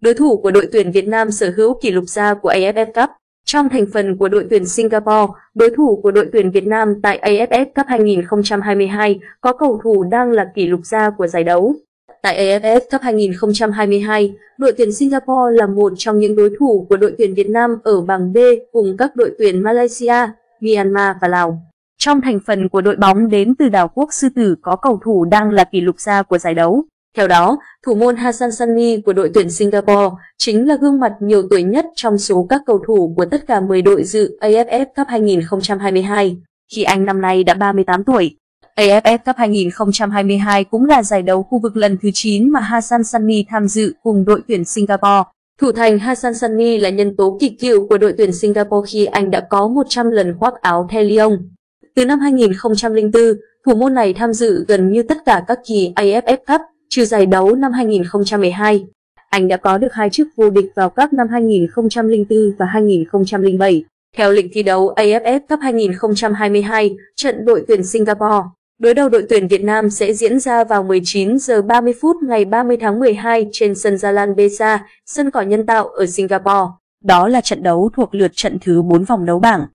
đối thủ của đội tuyển Việt Nam sở hữu kỷ lục gia của AFF Cup. Trong thành phần của đội tuyển Singapore, đối thủ của đội tuyển Việt Nam tại AFF Cup 2022 có cầu thủ đang là kỷ lục gia của giải đấu. Tại AFF Cup 2022, đội tuyển Singapore là một trong những đối thủ của đội tuyển Việt Nam ở bảng B cùng các đội tuyển Malaysia, Myanmar và Lào. Trong thành phần của đội bóng đến từ đảo quốc Sư Tử có cầu thủ đang là kỷ lục gia của giải đấu. Theo đó, thủ môn Hassan Sani của đội tuyển Singapore chính là gương mặt nhiều tuổi nhất trong số các cầu thủ của tất cả 10 đội dự AFF Cup 2022, khi anh năm nay đã 38 tuổi. AFF Cup 2022 cũng là giải đấu khu vực lần thứ 9 mà Hassan Sani tham dự cùng đội tuyển Singapore. Thủ thành Hassan Sani là nhân tố kỳ cựu của đội tuyển Singapore khi anh đã có 100 lần khoác áo The Lion. Từ năm 2004, thủ môn này tham dự gần như tất cả các kỳ AFF Cup, trừ giải đấu năm 2012. Anh đã có được hai chức vô địch vào các năm 2004 và 2007. Theo lịch thi đấu AFF Cup 2022, trận đội tuyển Singapore Đối đầu đội tuyển Việt Nam sẽ diễn ra vào 19 giờ 30 phút ngày 30 tháng 12 trên sân Jalan Besa, sân cỏ nhân tạo ở Singapore. Đó là trận đấu thuộc lượt trận thứ 4 vòng đấu bảng.